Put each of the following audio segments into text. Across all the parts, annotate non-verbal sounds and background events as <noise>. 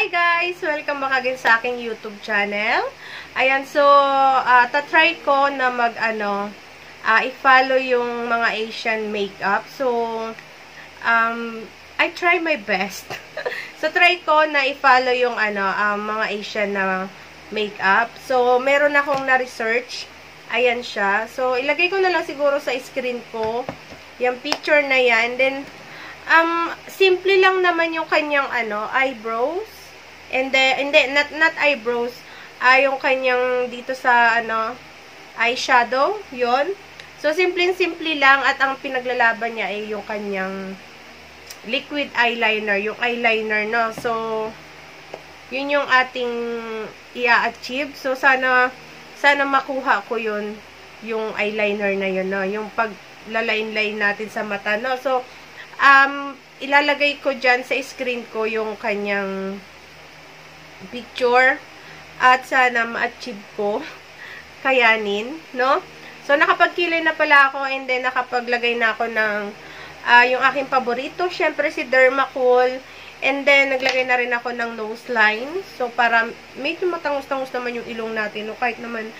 Hi guys! Welcome back again sa aking YouTube channel. Ayan, so, uh, tatry ko na mag, ano, uh, i-follow yung mga Asian makeup. So, um, I try my best. <laughs> so, try ko na i-follow yung, ano, um, mga Asian na makeup. So, meron akong na-research. Ayan siya. So, ilagay ko na lang siguro sa screen ko yung picture na yan. Then, um, simple lang naman yung kanyang, ano, eyebrows. And then, hindi, not, not eyebrows. Ah, yung kanyang dito sa, ano, eyeshadow. yon So, simple-simple lang. At ang pinaglalaban niya ay yung kanyang liquid eyeliner. Yung eyeliner, no? So, yun yung ating i-achieve. So, sana, sana makuha ko yun, yung eyeliner na yun, no? Yung paglaline-line natin sa mata, no? So, um, ilalagay ko dyan sa screen ko yung kanyang picture at sana ma-achieve ko kayanin, no? So, nakapagkilay na pala ako and then nakapaglagay na ako ng uh, yung aking paborito. Siyempre, si Dermacool. And then, naglagay na rin ako ng nose line. So, para medyo matangus-tangus naman yung ilong natin. No? Kahit naman,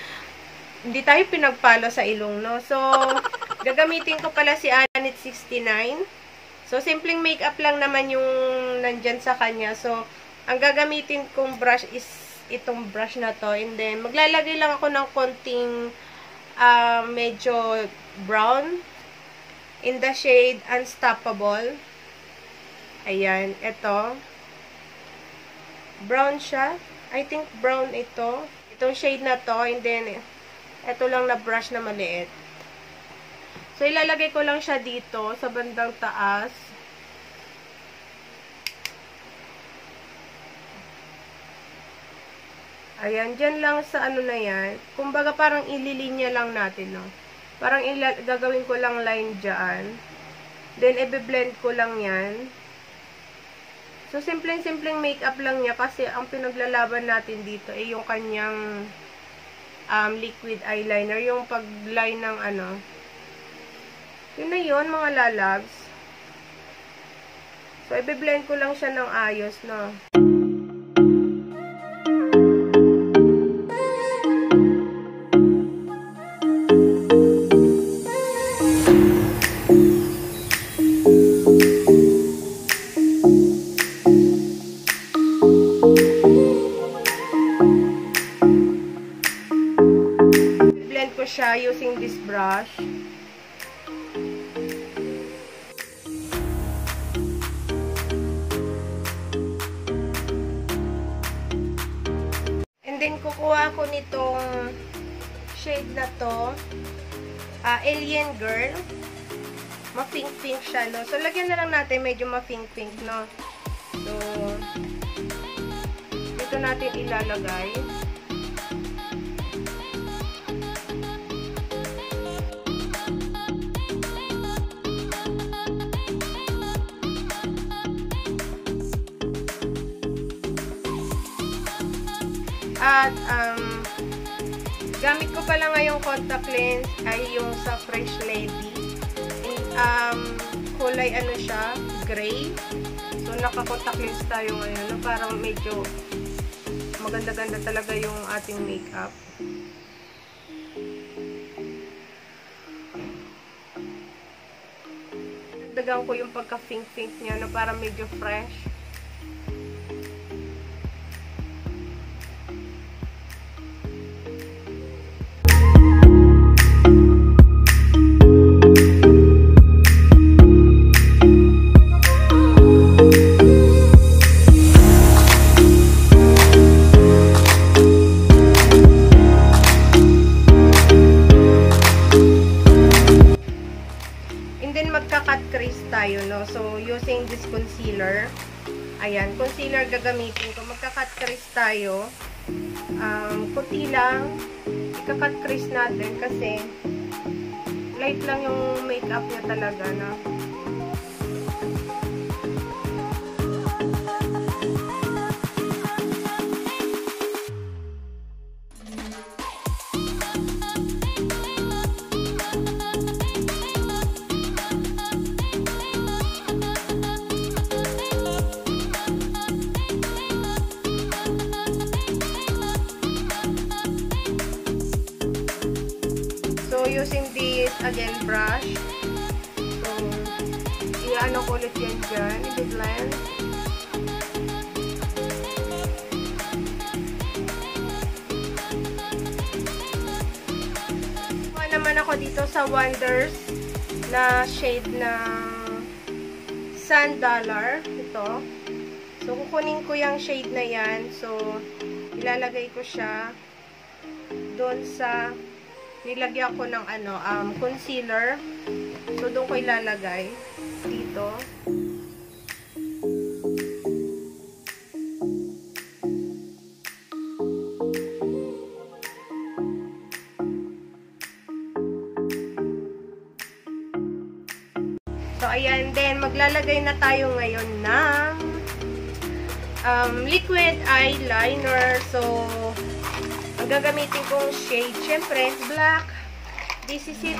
hindi tayo pinagpala sa ilong, no? So, <laughs> gagamitin ko pala si Anit 69. So, simpleng makeup lang naman yung nandyan sa kanya. So, ang gagamitin kong brush is itong brush na to. And then, maglalagay lang ako ng konting uh, medyo brown in the shade Unstoppable. Ayan, ito. Brown siya. I think brown ito. Itong shade na to. And then, ito lang na brush na maliit. So, ilalagay ko lang siya dito sa bandang taas. Ayan, dyan lang sa ano na yan. Kumbaga parang ililinya lang natin, no. Parang gagawin ko lang line dyan. Then, i-blend ko lang yan. So, simpleng-simpleng makeup lang niya kasi ang pinaglalaban natin dito ay yung kanyang um, liquid eyeliner. Yung pag-line ng ano. Yun na yun, mga lalabs. So, i-blend ko lang siya ng ayos, no. Then, kukuha ko nitong shade na to. Uh, Alien Girl. Ma-pink-pink siya, no? So, lagyan na lang natin medyo ma-pink-pink, no? So, ito natin ilalagay. At, um, gamit ko pala ngayong contact lens ay yung sa Fresh Lady. Um, kulay ano siya, gray. So, naka-contact lens tayo ngayon na parang medyo maganda-ganda talaga yung ating makeup. Dagan ko yung pagka-pink-pink niya na parang medyo fresh. Um, kunti lang. Ika-cut crease natin kasi light lang yung makeup niya talaga na using this, again, brush. So, i-ano ko ulit yan dyan. I-blend. Naman ako dito sa Wonders na shade ng Sand Dollar. Ito. So, kukunin ko yung shade na yan. So, ilalagay ko siya doon sa nilagyan ko ng ano, um, concealer. So, doon ko ilalagay. Dito. So, ayan. Then, maglalagay na tayo ngayon ng um, liquid eyeliner. So, gagamitin kong shade, syempre, black. This is it.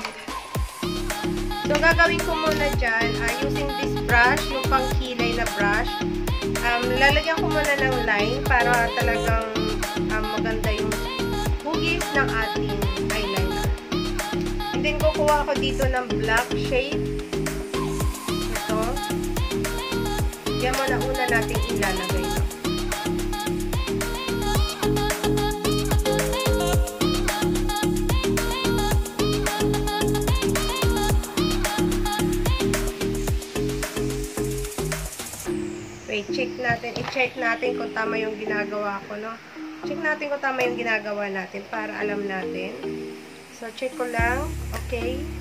So, gagawin ko muna dyan, uh, using this brush, yung pangkilay na brush. Um, lalagyan ko muna ng line para talagang um, maganda yung hugis ng ating eyeliner. And then, kukuha ko dito ng black shade. Ito. Yan muna una natin ilalagay. Natin. I-check natin kung tama yung ginagawa ko, no? Check natin kung tama yung ginagawa natin para alam natin. So, check ko lang. Okay.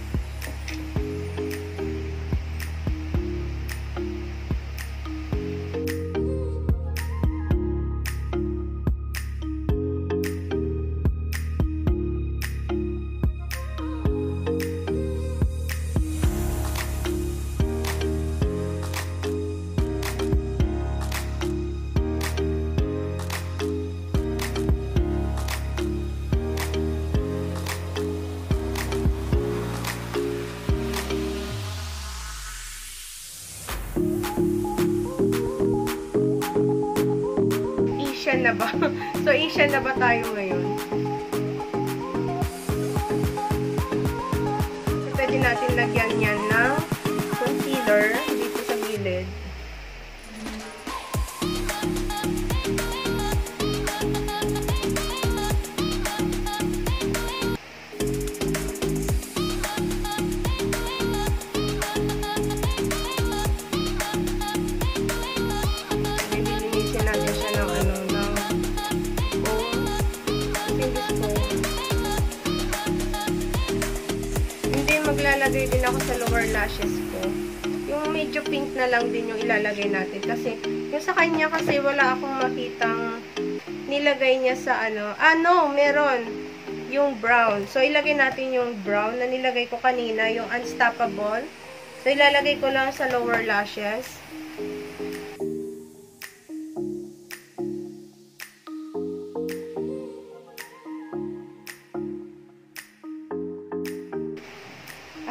Asian na ba? <laughs> so, Asian na ba tayo ngayon? So, pwede natin lagyan yan ng concealer maglalagay din ako sa lower lashes ko. Yung medyo pink na lang din yung ilalagay natin. Kasi, yung sa kanya kasi wala akong makitang nilagay niya sa ano. Ah, no, meron. Yung brown. So, ilagay natin yung brown na nilagay ko kanina, yung unstoppable. So, ilalagay ko lang sa lower lashes.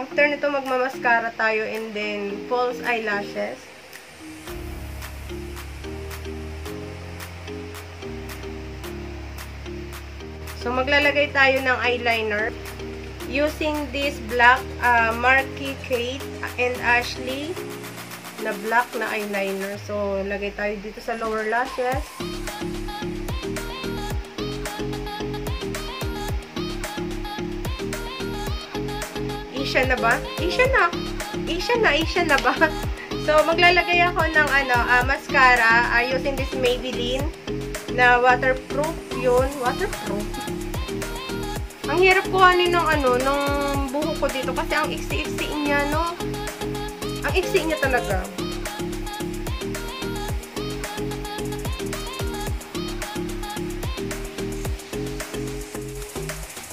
After nito, magmamaskara tayo and then false eyelashes. So, maglalagay tayo ng eyeliner using this black uh, Marky Kate and Ashley na black na eyeliner. So, lagay tayo dito sa lower lashes. Asian na ba? Asian na. Asian na. Asian na ba? <laughs> So, maglalagay ako ng ano, uh, mascara uh, using this Maybelline na waterproof yun. Waterproof. Ang hirap kuhanin ng ano, ng buho ko dito kasi ang iksi-iksi niya, no? Ang iksi niya talaga.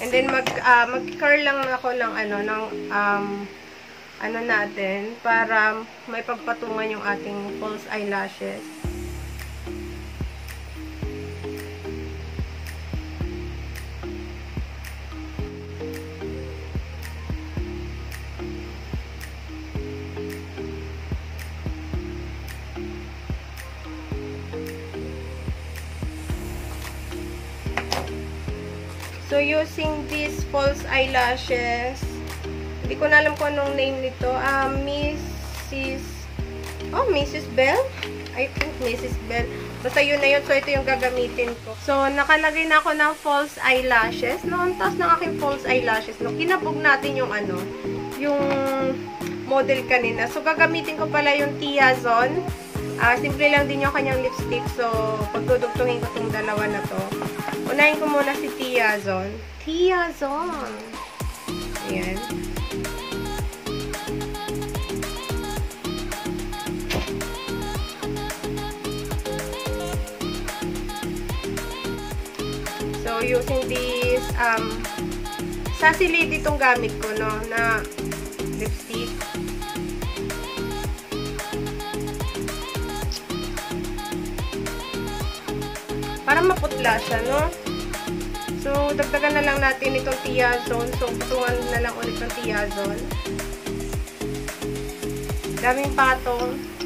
And then mag uh, mag-curl lang ako ng ano ng um ano natin para may pagpatungan yung ating false eyelashes. So, using these false eyelashes, Hindi ko na alam kung anong name nito. Ah, Mrs. Oh, Mrs. Bell? I think Mrs. Bell. Basta yun na yun. So, ito yung gagamitin ko. So, nakalagay na ako ng false eyelashes. No, ang taas ng aking false eyelashes. No, kinabog natin yung ano, yung model kanina. So, gagamitin ko pala yung Tiazon. Uh, simple lang din yung kanyang lipstick. So, pagdudugtungin ko itong dalawa na to. Unahin ko muna si Tiazon. Tiazon! Ayan. So, using this, um, Sassy Lady itong gamit ko, no, na Para maputla siya, no? So, dagdagan na lang natin itong Tiazon. So, putungan na lang ulit ng Tiazon. Daming patong.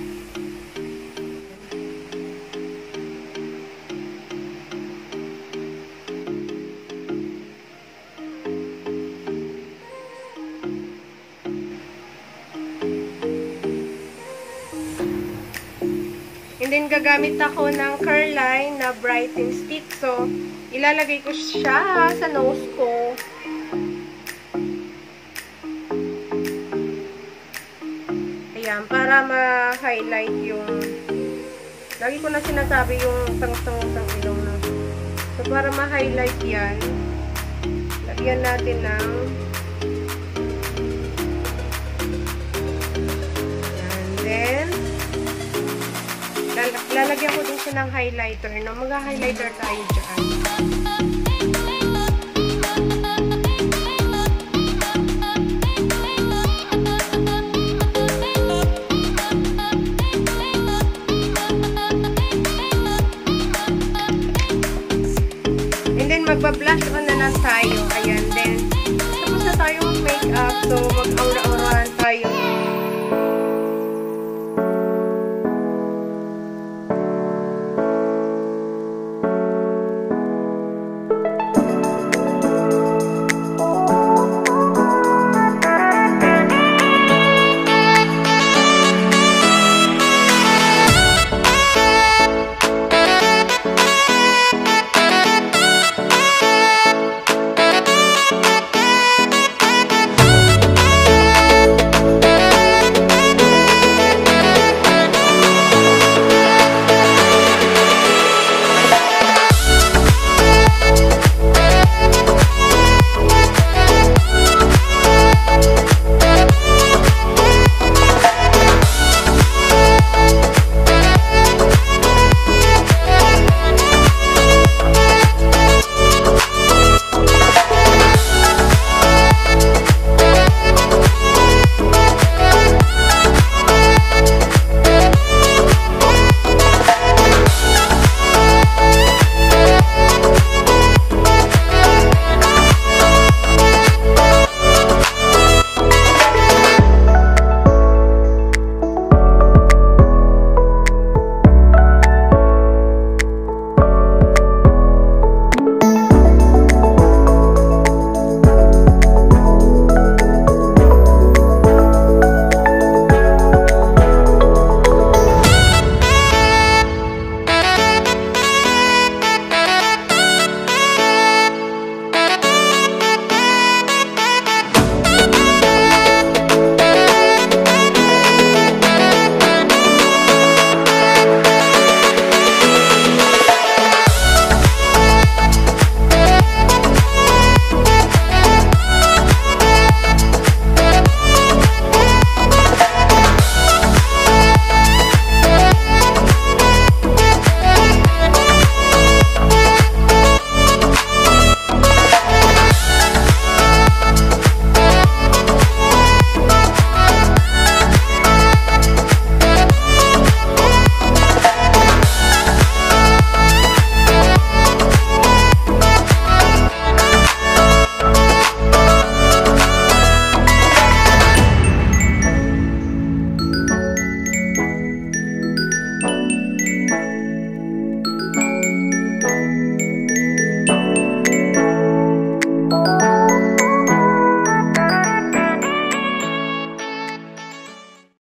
Then, gagamit ako ng curl line na brighten stick. So, ilalagay ko siya sa nose ko. Ayan, para ma-highlight yung lagi ko na sinasabi yung tangtang-tang ilong na. So, para ma-highlight yan, lagyan natin ng lalagyan ko din siya ng highlighter. No? Mag-highlighter tayo dyan. And then, magba-blush on na lang tayo. Ayan. Then, tapos na tayo mag-makeup. So, tayo